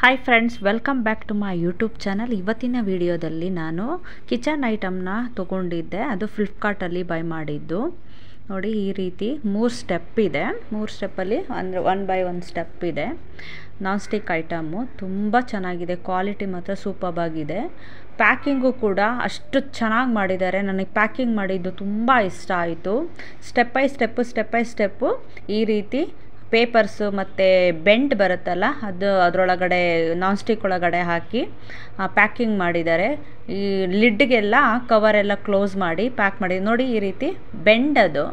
Hi friends welcome back to my YouTube channel ಇವತ್ತಿನ ವಿಡಿಯೋದಲ್ಲಿ ನಾನು ಕಿಚನ್ ಐಟಮ್ನ ತೊಗೊಂಡಿದ್ದೆ. ಅದು ಫ್ಲಿಪ್ಕಾರ್ಟಲ್ಲಿ ಬೈ ಮಾಡಿದ್ದು. ನೋಡಿ, ಈ ರೀತಿ ಮೂರು ಸ್ಟೆಪ್ ಇದೆ. ಮೂರು ಸ್ಟೆಪ್ಪಲ್ಲಿ ಅಂದರೆ ಒನ್ ಬೈ ಒನ್ ಸ್ಟೆಪ್ ಇದೆ. ನಾನ್ ಸ್ಟಿಕ್ ಐಟಮು ತುಂಬ ಚೆನ್ನಾಗಿದೆ. ಕ್ವಾಲಿಟಿ ಮಾತ್ರ ಸೂಪರ್ಬ್ ಆಗಿದೆ. ಪ್ಯಾಕಿಂಗು ಕೂಡ ಅಷ್ಟು ಚೆನ್ನಾಗಿ ಮಾಡಿದ್ದಾರೆ. ನನಗೆ ಪ್ಯಾಕಿಂಗ್ ಮಾಡಿದ್ದು ತುಂಬ ಇಷ್ಟ ಆಯಿತು. Step by step step by step ಈ ರೀತಿ ಪೇಪರ್ಸು ಮತ್ತು ಬೆಂಡ್ ಬರುತ್ತಲ್ಲ, ಅದು ಅದರೊಳಗಡೆ ನಾನ್ ಸ್ಟಿಕ್ ಒಳಗಡೆ ಹಾಕಿ ಪ್ಯಾಕಿಂಗ್ ಮಾಡಿದ್ದಾರೆ. ಈ ಲಿಡ್ಗೆಲ್ಲ ಕವರೆಲ್ಲ ಕ್ಲೋಸ್ ಮಾಡಿ ಪ್ಯಾಕ್ ಮಾಡಿ ನೋಡಿ ಈ ರೀತಿ ಬೆಂಡ್ ಅದು.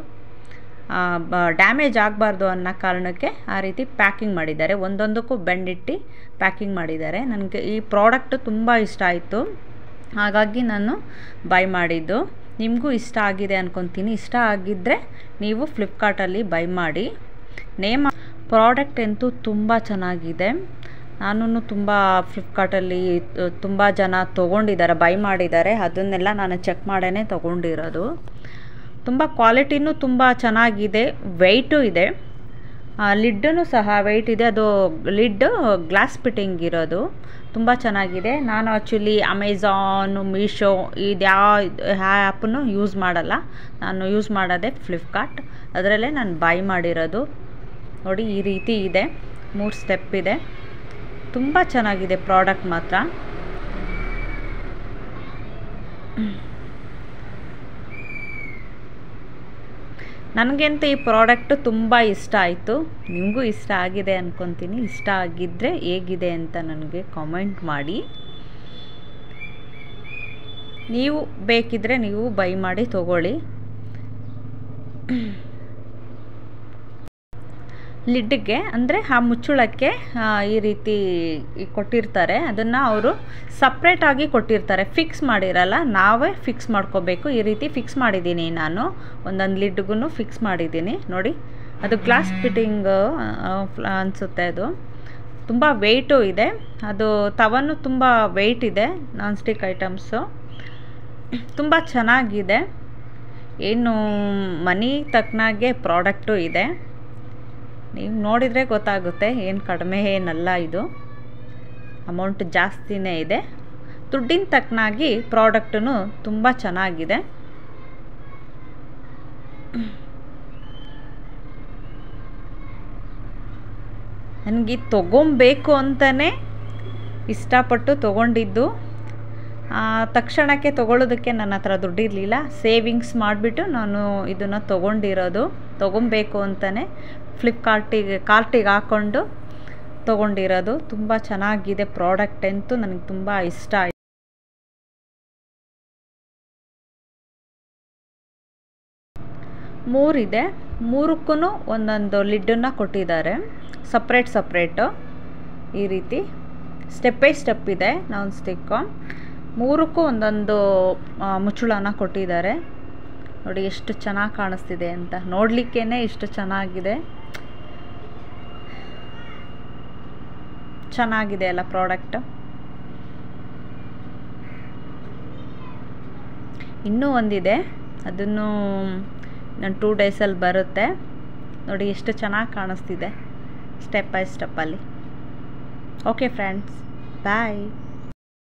ಡ್ಯಾಮೇಜ್ ಆಗಬಾರ್ದು ಅನ್ನೋ ಕಾರಣಕ್ಕೆ ಆ ರೀತಿ ಪ್ಯಾಕಿಂಗ್ ಮಾಡಿದ್ದಾರೆ. ಒಂದೊಂದಕ್ಕೂ ಬೆಂಡ್ ಇಟ್ಟು ಪ್ಯಾಕಿಂಗ್ ಮಾಡಿದ್ದಾರೆ. ನನಗೆ ಈ ಪ್ರಾಡಕ್ಟು ತುಂಬ ಇಷ್ಟ ಆಯಿತು. ಹಾಗಾಗಿ ನಾನು ಬೈ ಮಾಡಿದ್ದು. ನಿಮಗೂ ಇಷ್ಟ ಆಗಿದೆ ಅಂದ್ಕೊತೀನಿ ಇಷ್ಟ ಆಗಿದ್ದರೆ ನೀವು ಫ್ಲಿಪ್ಕಾರ್ಟಲ್ಲಿ ಬೈ ಮಾಡಿ. ನೇಮ್ ಪ್ರಾಡಕ್ಟ್ ಅಂತೂ ತುಂಬ ಚೆನ್ನಾಗಿದೆ. ನಾನು ತುಂಬ ಫ್ಲಿಪ್ಕಾರ್ಟಲ್ಲಿ ತುಂಬ ಜನ ತೊಗೊಂಡಿದ್ದಾರೆ, ಬೈ ಮಾಡಿದ್ದಾರೆ. ಅದನ್ನೆಲ್ಲ ನಾನು ಚೆಕ್ ಮಾಡೇ ತೊಗೊಂಡಿರೋದು. ತುಂಬ ಕ್ವಾಲಿಟಿನೂ ತುಂಬ ಚೆನ್ನಾಗಿದೆ ವೆಯ್ಟು ಇದೆ. ಲಿಡ್ಡೂ ಸಹ ವೆಯ್ಟ್ ಇದೆ. ಅದು ಲಿಡ್ಡು ಗ್ಲಾಸ್ ಫಿಟ್ಟಿಂಗ್ ಇರೋದು. ತುಂಬ ಚೆನ್ನಾಗಿದೆ. ನಾನು ಆ್ಯಕ್ಚುಲಿ ಅಮೆಝಾನು ಮೀಶೋ ಇದು ಯಾವ ಆ್ಯಪನ್ನು ಯೂಸ್ ಮಾಡಲ್ಲ. ನಾನು ಯೂಸ್ ಮಾಡೋದೇ ಫ್ಲಿಪ್ಕಾರ್ಟ್ ಅದರಲ್ಲೇ ನಾನು ಬೈ ಮಾಡಿರೋದು. ನೋಡಿ ಈ ರೀತಿ ಇದೆ. ಮೂರು ಸ್ಟೆಪ್ ಇದೆ. ತುಂಬ ಚೆನ್ನಾಗಿದೆ ಪ್ರಾಡಕ್ಟ್ ಮಾತ್ರ. ನನಗಂತೂ ಈ ಪ್ರಾಡಕ್ಟು ತುಂಬ ಇಷ್ಟ ಆಯಿತು. ನಿಮಗೂ ಇಷ್ಟ ಆಗಿದೆ ಅಂದ್ಕೊತೀನಿ ಇಷ್ಟ ಆಗಿದ್ದರೆ ಹೇಗಿದೆ ಅಂತ ನನಗೆ ಕಾಮೆಂಟ್ ಮಾಡಿ. ನೀವು ಬೇಕಿದ್ದರೆ ನೀವು ಬೈ ಮಾಡಿ ತಗೊಳ್ಳಿ. ಲಿಡ್ಗೆ ಅಂದರೆ ಆ ಮುಚ್ಚಳಕ್ಕೆ ಈ ರೀತಿ ಕೊಟ್ಟಿರ್ತಾರೆ. ಅದನ್ನು ಅವರು ಸಪ್ರೇಟಾಗಿ ಕೊಟ್ಟಿರ್ತಾರೆ. ಫಿಕ್ಸ್ ಮಾಡಿರಲ್ಲ ನಾವೇ ಫಿಕ್ಸ್ ಮಾಡ್ಕೋಬೇಕು. ಈ ರೀತಿ ಫಿಕ್ಸ್ ಮಾಡಿದ್ದೀನಿ ನಾನು. ಒಂದೊಂದು ಲಿಡ್ಗೂ ಫಿಕ್ಸ್ ಮಾಡಿದ್ದೀನಿ. ನೋಡಿ ಅದು ಗ್ಲಾಸ್ ಫಿಟ್ಟಿಂಗು ಅನಿಸುತ್ತೆ ಅದು. ತುಂಬ ವೆಯ್ಟು ಇದೆ. ಅದು ತವನು ತುಂಬ ವೆಯ್ಟ್ ಇದೆ ನಾನ್ ಸ್ಟಿಕ್ ಐಟಮ್ಸು ತುಂಬ ಚೆನ್ನಾಗಿದೆ. ಏನು ಮನಿ ತಕ್ಕನಾಗೆ ಪ್ರಾಡಕ್ಟು ಇದೆ. ನೀವು ನೋಡಿದರೆ ಗೊತ್ತಾಗುತ್ತೆ, ಏನು ಕಡಿಮೆ ಏನಲ್ಲ ಇದು. ಅಮೌಂಟ್ ಜಾಸ್ತಿನೇ ಇದೆ. ದುಡ್ಡಿನ ತಕ್ಕನಾಗಿ ಪ್ರಾಡಕ್ಟೂ ತುಂಬ ಚೆನ್ನಾಗಿದೆ. ನನಗೆ ತೊಗೊಬೇಕು ಅಂತಲೇ ಇಷ್ಟಪಟ್ಟು ತೊಗೊಂಡಿದ್ದು. ತಕ್ಷಣಕ್ಕೆ ತೊಗೊಳ್ಳೋದಕ್ಕೆ ನನ್ನ ಹತ್ರ ದುಡ್ಡಿರಲಿಲ್ಲ ಸೇವಿಂಗ್ಸ್ ಮಾಡಿಬಿಟ್ಟು ನಾನು ಇದನ್ನು ತೊಗೊಂಡಿರೋದು. ತೊಗೊಬೇಕು ಅಂತಲೇ ಫ್ಲಿಪ್ಕಾರ್ಟಿಗೆ ಕಾರ್ಟಿಗೆ ಹಾಕ್ಕೊಂಡು ತೊಗೊಂಡಿರೋದು. ತುಂಬ ಚೆನ್ನಾಗಿದೆ ಪ್ರಾಡಕ್ಟ್ ಅಂತೂ ನನಗೆ ತುಂಬ ಇಷ್ಟ ಆಯಿತು. ಮೂರಿದೆ. ಮೂರಕ್ಕೂ ಒಂದೊಂದು ಲಿಡ್ಡನ್ನು ಕೊಟ್ಟಿದ್ದಾರೆ. ಸಪ್ರೇಟ್ ಸಪ್ರೇಟು ಈ ರೀತಿ. ಸ್ಟೆಪ್ ಬೈ ಸ್ಟೆಪ್ ಇದೆ. ನಾನ್ ಸ್ಟಿಕ್ಕು ಮೂರಕ್ಕೂ ಒಂದೊಂದು ಮುಚ್ಚುಳನ ಕೊಟ್ಟಿದ್ದಾರೆ. ನೋಡಿ ಎಷ್ಟು ಚೆನ್ನಾಗಿ ಕಾಣಿಸ್ತಿದೆ ಅಂತ. ನೋಡಲಿಕ್ಕೇ ಇಷ್ಟು ಚೆನ್ನಾಗಿದೆ. ಚೆನ್ನಾಗಿದೆ ಅಲ್ಲ ಪ್ರಾಡಕ್ಟ್. ಇನ್ನೂ ಒಂದಿದೆ. ಅದನ್ನು ನಾನು ಟೂ ಡೇಸಲ್ಲಿ ಬರುತ್ತೆ. ನೋಡಿ ಎಷ್ಟು ಚೆನ್ನಾಗಿ ಕಾಣಿಸ್ತಿದೆ. Step by ಸ್ಟೆಪ್ಪಲ್ಲಿ. Okay friends, bye.